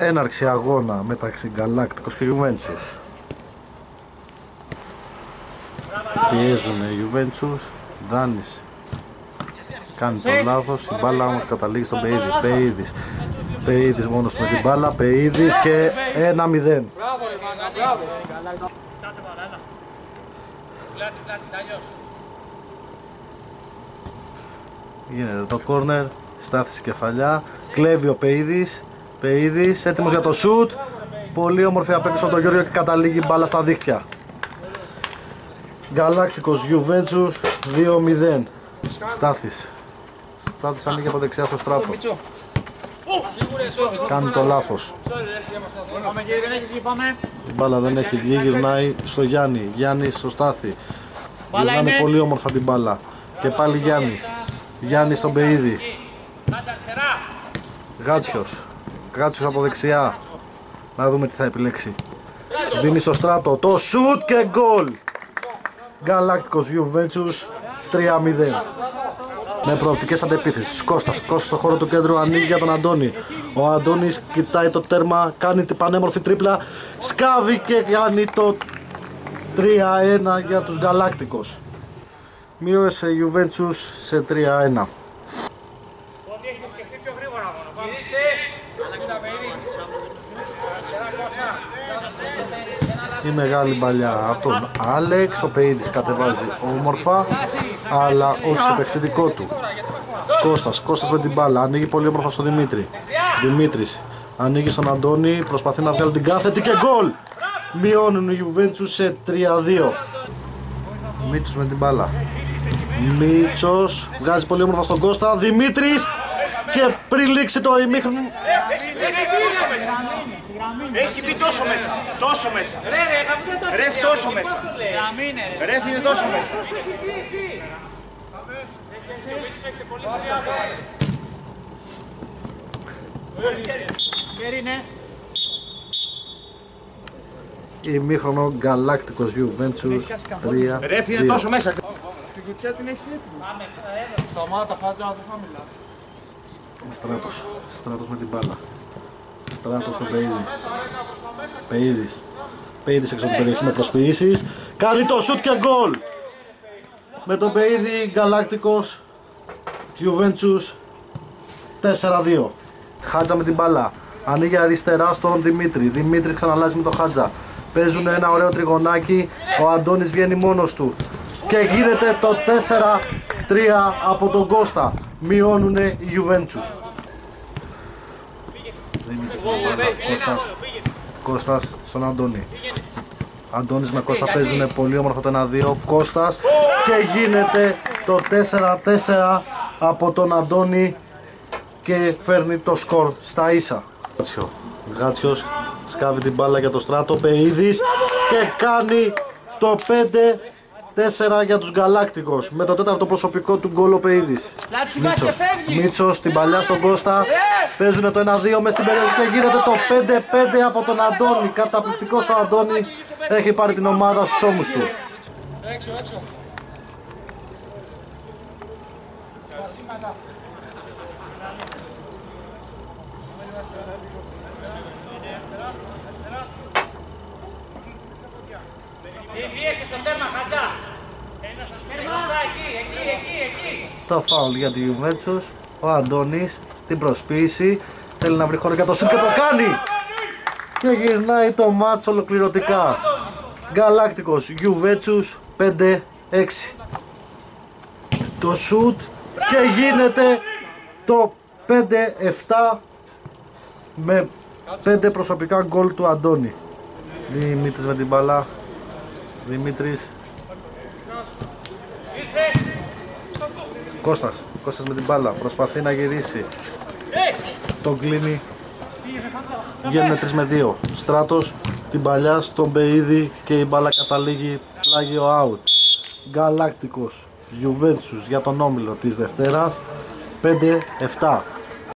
Έναρξη αγώνα μεταξύ Γκαλάκτικος και Juventus. Πιέζουν οι Juventus. Δάνης κάνει το λάθος. Η μπάλα όμως καταλήγει στον Πεΐδη. Πεΐδης. Πεΐδης μόνος του με την μπάλα. Πεΐδης και 1-0. Γίνεται το κόρνερ, στάθηση κεφαλιά, κλέβει ο Πεΐδης, Πεΐδης έτοιμος για το σουτ, πολύ όμορφη απέκτηση από τον Γιώργο και καταλήγει μπάλα στα δίχτυα. Γκαλάκτικος Juventus 2-0. Στάθης. Στάθης ανοίγει από δεξιά στο στράτο. Κάνει το λάθος. Πάμε κύριε, δεν έχει βγει, πάμε. Η μπάλα δεν έχει βγει, γυρνάει στο Γιάννη. Γιάννη στο Στάθη. Μπάλα Γυρνάνε είναι. πολύ όμορφα την μπάλα. Και πάλι Γιάννη. Γιάννη στον Πεΐδη. Γάτσιος. Γάτσιος από δεξιά. Να δούμε τι θα επιλέξει. Δίνει στο στράτο το σουτ και γκολ. Γκαλάκτικος Juventus 3-0. Με προοπτικές αντεπίθεσεις. Κώστας, Κώστας στο χώρο του κέντρου ανοίγει για τον Αντώνη. Ο Αντώνης κοιτάει το τέρμα, κάνει την πανέμορφη τρίπλα. Σκάβει και κάνει το 3-1 για τους Γκαλάκτικος. Μείωσε η Juventus σε 3-1. Γρήγορα μόνο. Πάμε. Η μεγάλη παλιά από τον Άλεξ, ο Πεΐδης κατεβάζει όμορφα, αλλά όχι στο παιχνιδικό του. Κώστας, Κώστας με την μπάλα, ανοίγει πολύ όμορφα στον Δημήτρη. Δημήτρης, ανοίγει στον Αντώνη, προσπαθεί να βγάλει την κάθετη και γκολ! Μειώνουν οι Juventus σε 3-2. Μίτσος με την μπάλα. Μίτσος, βγάζει πολύ όμορφα στον Κώστα, Δημήτρης και πριν λήξει το ημίχρονο Έχει μπει τόσο μέσα. Τόσο μέσα. Ρε, ρε, γαμιέται το Ρεφ τόσο μέσα. Γαμίνε, ρε. Ρεφ είναι τόσο μέσα. Χέρι είναι. ημίχρονο Γκαλάκτικος Juventus 3 Ρεφ είναι τόσο μέσα. Σταμάτα, φάτσα, δεν θα μιλάς. Στράτος, Στράτος με την μπάλα. Στράτος στον Πεΐδη. Πεΐδης. Πεΐδης έξω από την περιοχή με προσποιήσεις. Κάνει το σουτ και γκολ. Με τον Πεΐδη Γκαλάκτικος. Juventus 4-2. Χάτζα με την μπάλα. Ανοίγει αριστερά στον Δημήτρη. Δημήτρης ξαναλάζει με τον Χάτζα. Παίζουν ένα ωραίο τριγωνάκι. Ο Αντώνης βγαίνει μόνος του. Και γίνεται το 4-3 από τον Κώστα. Μειώνουν οι Juventus. Δημήτρης με την μπάλα. Κώστας. Κώστας στον Αντώνη. Αντώνης με Κώστα παίζουν πολύ όμορφο το 1-2. Κώστας και γίνεται το 4-4 από τον Αντώνη και φέρνει το σκορ στα ίσα. Γάτσιο. Γάτσιος σκάβει την μπάλα για το στράτο. Πεΐδης και κάνει το 5-4 για τους Γκαλάκτικος με το τέταρτο προσωπικό του γκολ ο Πεΐδης. Μίτσος. Μίτσος στην παλιά στον Κώστα. Παίζουν το 1-2 μες στην περιοχή και γίνεται το 5-5 από τον Αντώνη. Καταπληκτικός ο Αντώνης έχει πάρει την ομάδα στους ώμους του. Τι πίεσε στο τέρμα, χατζά. Μπροστά, εκεί, εκεί, εκεί, εκεί. Το φάουλ για τη Juventus. Ο Αντώνης την προσποίηση. Θέλει να βρει χώρο για το σουτ και το κάνει. Και γυρνάει το μάτς ολοκληρωτικά. Γκαλάκτικος Juventus 5-6. Το σουτ και γίνεται το 5-7 με 5 προσωπικά γκολ του Αντώνη. Δημήτρης με την μπάλα. Δημήτρης Κώστας, Κώστας με την μπάλα, προσπαθεί να γυρίσει. Τον κλείνει. Βγαίνουν 3 με 2. Στράτος, την παλιά στον Μπεΐδη και η μπάλα καταλήγει πλάγιο out. Γκαλάκτικος, Juventus για τον όμιλο της Δευτέρας. 5-7.